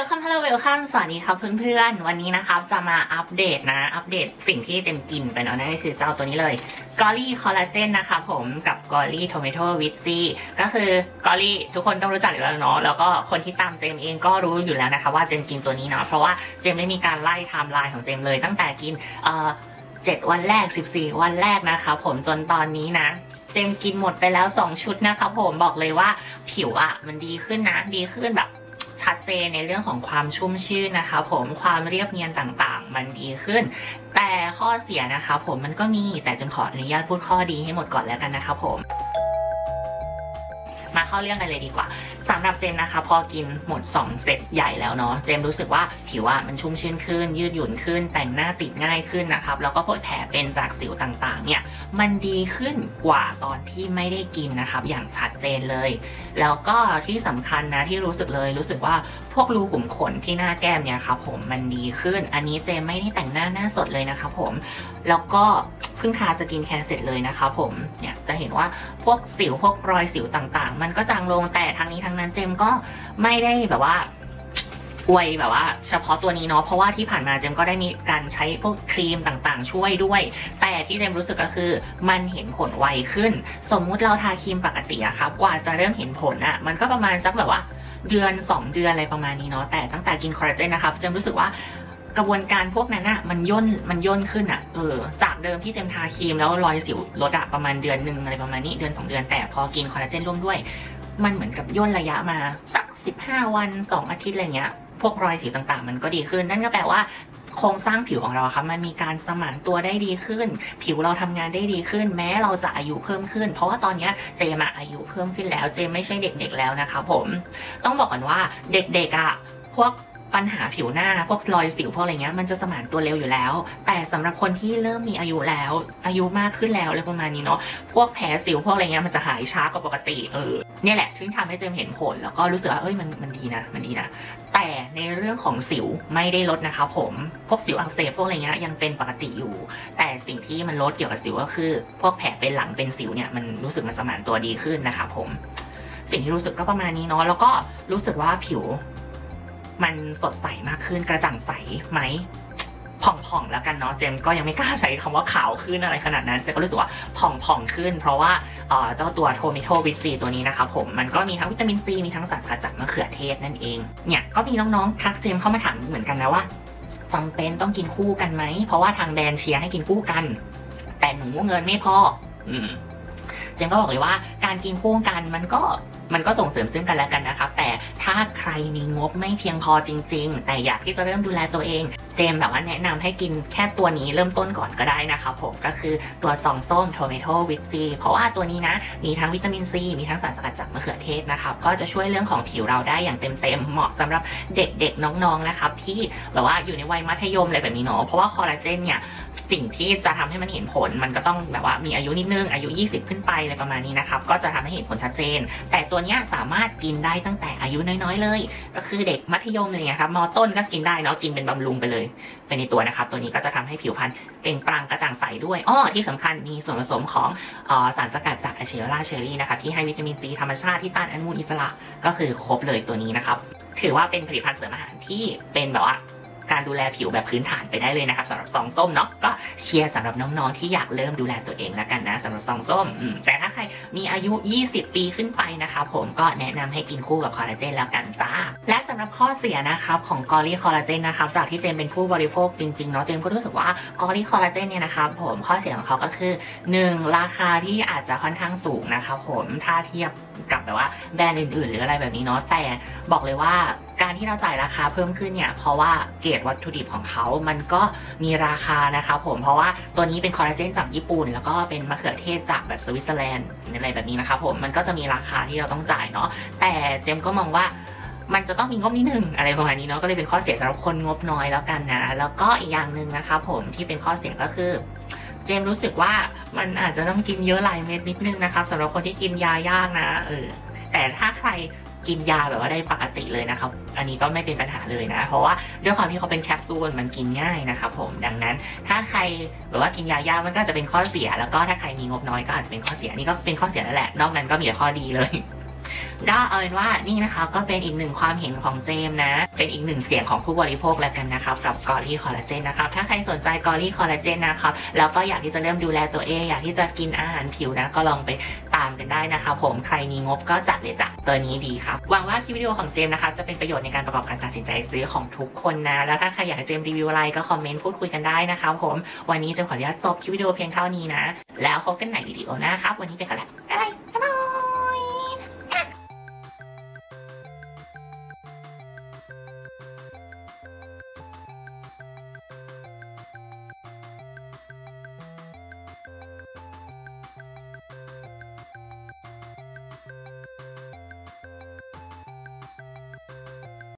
welcome hello welcome สวัสดีครับเพื่อนๆ วันนี้นะครับจะมาอัปเดตนะ อัปเดตสิ่งที่เจมกินไปเนาะนั่นก็คือเจ้าตัวนี้เลย Glory คอลลาเจนนะคะผมกับ Glory Tomato Vit C ก็คือ Glory ทุกคนต้องรู้จักอยู่แล้วเนาะแล้วก็คนที่ตามเจมเองก็รู้อยู่แล้วนะคะ ว่าเจมกินตัวนี้เนาะเพราะว่าเจมได้มีการไล่ไทม์ไลน์ของเจมเลย ตั้งแต่กินเอ่อเจ็ดวันแรก 14 วันแรกนะคะผมจนตอนนี้นะเจมกินหมดไปแล้ว 2 ชุดนะคะผมบอกเลยว่าผิวอะมันดีขึ้นนะดีขึ้นแบบ ชัดเจนในเรื่องของความชุ่มชื่นนะคะ ผมความเรียบเนียนต่างๆ มันดีขึ้น แต่ข้อเสียนะคะ ผมมันก็มีแต่จมขออนุญาตพูดข้อดีให้หมดก่อนแล้วกันนะคะผม มาเข้าเรื่องกันเลยดีกว่าสำหรับเจมนะคะ พอกินหมด 2 เซตใหญ่แล้วเนาะเจมรู้สึกว่าผิวอะมันชุ่มชื่นขึ้น ยืดหยุ่นขึ้น แต่งหน้าติดง่ายขึ้นนะครับ แล้วก็พวกแผลเป็นจากสิวต่างๆ เนี่ยมันดีขึ้นกว่าตอนที่ไม่ได้กินนะครับ อย่างชัดเจนเลย แล้วก็ที่สำคัญนะที่รู้สึกเลยรู้สึกว่าพวกรูขุมขนที่หน้าแก้มเนี่ยครับผมมันดีขึ้น อันนี้เจมไม่ได้แต่งหน้าหน้าสดเลยนะครับผมแล้วก็ เพิ่งทา skincare เสร็จเลยนะคะผมเนี่ยจะเห็นว่าพวกสิวพวกรอยสิวต่างๆ มันก็จางลงแต่ทั้งนี้ทั้งนั้นเจมก็ไม่ได้แบบว่าอวยแบบว่าเฉพาะตัวนี้เนาะเพราะว่าที่ผ่านมาเจมก็ได้มีการใช้พวกครีมต่างๆ ช่วยด้วย แต่ที่เจมรู้สึกก็คือมันเห็นผลไวขึ้น สมมุติเราทาครีมปกติอะครับกว่าจะเริ่มเห็นผลอะมันก็ประมาณสักแบบว่าเดือน 2 เดือนอะไรประมาณนี้เนาะแต่ตั้งแต่กินคอลลาเจนนะครับเจมรู้สึกว่า กระบวนการพวกนั้นอะมันย่นมันย่นขึ้นอะเออจากเดิมที่เจมทาครีมแล้วรอยสิวลดอะประมาณเดือนหนึ่งอะไรประมาณนี้เดือน 2 เดือนแต่พอกินคอลลาเจนร่วมด้วย มันเหมือนกับย่นระยะมาสัก 15 วัน 2 อาทิตย์อะไรเงี้ยพวกรอยสิวต่างๆ มันก็ดีขึ้น นั่นก็แปลว่าโครงสร้างผิวของเราครับมันมีการสมานตัวได้ดีขึ้น ผิวเราทำงานได้ดีขึ้น แม้เราจะอายุเพิ่มขึ้น เพราะว่าตอนนี้เจมอายุเพิ่มขึ้นแล้วเจมไม่ใช่เด็กๆแล้วนะคะผม ต้องบอกก่อนว่าเด็กๆอะพวก ปัญหาผิวหน้าพวกรอยสิวพวกอะไรเงี้ยมันจะสมานตัวเร็วอยู่แล้ว แต่สำหรับคนที่เริ่มมีอายุแล้ว อายุมากขึ้นแล้วอะไรประมาณนี้เนาะพวกแผลสิวพวกอะไรเงี้ยมันจะหายช้ากว่าปกติเออเนี่ยแหละที่ทำให้เจมเห็นผล แล้วก็รู้สึกว่าเอ้ยมันมันดีนะมันดีนะ แต่ในเรื่องของสิวไม่ได้ลดนะคะ ผมพวกสิวอักเสบพวกอะไรเงี้ยยังเป็นปกติอยู่ แต่สิ่งที่มันลดเกี่ยวกับสิวก็คือ พวกแผลเป็นหลังเป็นสิวเนี่ยมันรู้สึกมันสมานตัวดีขึ้นนะคะ ผม สิ่งที่รู้สึกก็ประมาณนี้เนาะแล้วก็รู้สึกว่าผิว มันสดใสมากขึ้นกระจ่างใสไหมผ่องๆแล้วกันเนาะเจมก็ยังไม่กล้าใช้คำว่าขาวขึ้นอะไรขนาดนั้นเจมก็รู้สึกว่าผ่องๆขึ้น เพราะว่าเจ้าตัวโทมิโทวิตซีตัวนี้นะคะผมมันก็มีทั้งวิตามินซีมีทั้งสารสกัดจากมะเขือเทศนั่นเองเนี่ยก็มีน้องๆทักเจมเข้ามาถามเหมือนกันนะว่าจำเป็นต้องกินคู่กันไหมเพราะว่าทางแบรนด์เชียร์ให้กินคู่กัน แต่หนูเงินไม่พอ อืมเจมก็บอกเลยว่าการกินคู่กันมันก็ มันก็ส่งเสริมซึ่งกันและกันนะครับแต่ถ้าใครมีงบไม่เพียงพอจริง ๆ แต่อยากที่จะเริ่มดูแลตัวเอง เจมแบบว่าแนะนำให้กินแค่ตัวนี้เริ่มต้นก่อนก็ได้นะครับผมก็คือตัวซองส้ม Tomato Vit C เพราะว่าตัวนี้นะ มีทั้งวิตามินซีมีทั้งสารสกัดจากมะเขือเทศนะครับ ก็จะช่วยเรื่องของผิวเราได้อย่างเต็มๆ เหมาะสำหรับเด็กๆ น้องๆนะครับ ที่แบบว่าอยู่ในวัยมัธยมอะไรแบบนี้เนาะเพราะว่าคอลลาเจนเนี่ยสิ่งที่จะทำให้มันเห็นผลมันก็ต้องแบบว่ามีอายุนิดนึง อายุ 20 ขึ้นไปอะไรประมาณนี้นะครับ ก็จะทำให้เห็นผลชัดเจน แต่ตัวนี้สามารถกินได้ตั้งแต่อายุน้อยๆเลย ก็คือเด็กมัธยมเลยนะครับมอต้นก็กินได้เนาะกินเป็นบำรุงไปเลยไปในตัวนะครับ ตัวนี้ก็จะทำให้ผิวพรรณเปล่งปลั่งกระจ่างใสด้วยอ้อที่สำคัญมีส่วนผสมของอสารสกัดจากอะเชอรลาเชอรี่นะครับที่ให้วิตามินซีธรรมชาติที่ต้านอนุมูลอิสระ ก็คือครบเลยตัวนี้นะครับ ถือว่าเป็นผลิตภัณฑ์เสริมอาหารที่เป็นแบบว่า การดูแลผิวแบบพื้นฐานไปได้เลยนะครับสำหรับซองส้มเนาะก็เชียร์สำหรับน้องๆที่อยากเริ่มดูแลตัวเองแล้วกันนะสำหรับซองส้มแต่ถ้าใครมีอายุ 20 ปีขึ้นไปนะคะผมก็แนะนำให้กินคู่กับคอลลาเจนแล้วกันจ้าและสำหรับข้อเสียนะครับของ Glory คอลลาเจนนะครับจากที่เจมเป็นผู้บริโภคจริงๆเนาะเจมก็รู้สึกว่า Glory คอลลาเจนเนี่ยนะครับผมข้อเสียของเขาก็คือ 1. ราคาที่อาจจะค่อนข้างสูงนะครับผมถ้าเทียบกับแบบว่าแบรนด์อื่นๆ หรืออะไรแบบนี้เนาะแต่บอกเลยว่า การที่เราจ่ายราคาเพิ่มขึ้นเนี่ยเพราะว่าเกรดวัตถุดิบของเขา มันก็มีราคานะคะผมเพราะว่าตัวนี้เป็นคอลลาเจนจากญี่ปุ่น แล้วก็เป็นมะเขือเทศจากแบบสวิตเซอร์แลนด์อะไรแบบนี้นะคะผมมันก็จะมีราคาที่เราต้องจ่ายเนาะแต่เจมก็มองว่ามันจะต้องมีงบนิดนึงอะไรประมาณนี้เนาะก็เลยเป็นข้อเสียสำหรับคนงบน้อยแล้วกันนะ แล้วก็อีกอย่างหนึ่งนะคะผมที่เป็นข้อเสียก็คือเจมรู้สึกว่ามันอาจจะต้องกินเยอะหลายเม็ดนิดนึงนะครับสำหรับคนที่กินยายากนะเออแต่ถ้าใคร กินยาแบบว่าได้ปกติเลยนะครับ อันนี้ก็ไม่เป็นปัญหาเลยนะ เพราะว่าด้วยความที่เขาเป็นแคปซูลมันกินง่ายนะครับผม ดังนั้น ถ้าใครแบบว่ากินยายามันก็จะเป็นข้อเสีย แล้วก็ถ้าใครมีงบน้อยก็อาจจะเป็นข้อเสีย นี่ก็เป็นข้อเสียนั่นแหละ นอกนั้นก็มีข้อดีเลย ก็เอาเป็นว่านี่นะคะก็เป็นอีกหนึ่งความเห็นของเจมส์นะ เป็นอีกหนึ่งเสียงของผู้บริโภคแล้วกันนะครับกับ Glory คอลลาเจนนะครับถ้าใครสนใจ Glory คอลลาเจนนะครับแล้วก็อยากที่จะเริ่มดูแลตัวเอง อยากที่จะกินอาหารผิวนะ ก็ลองไปตามกันได้นะคะ ผมใครมีงบก็จัดเลยจ้ะตัวนี้ดีครับหวังว่าคลิปวิดีโอของเจมส์นะคะจะเป็นประโยชน์ในการประกอบการตัดสินใจซื้อของทุกคนนะ แล้วถ้าใครอยากให้เจมส์รีวิวอะไรก็คอมเมนต์พูดคุยกันได้นะครับผมวันนี้เจมส์ขออนุญาตจบคลิปวิดีโอเพียงเท่านี้นะ แล้วพบกันใหม่วิดีโอหน้าครับ วันนี้ไปก่อนแล้วบ๊ายบาย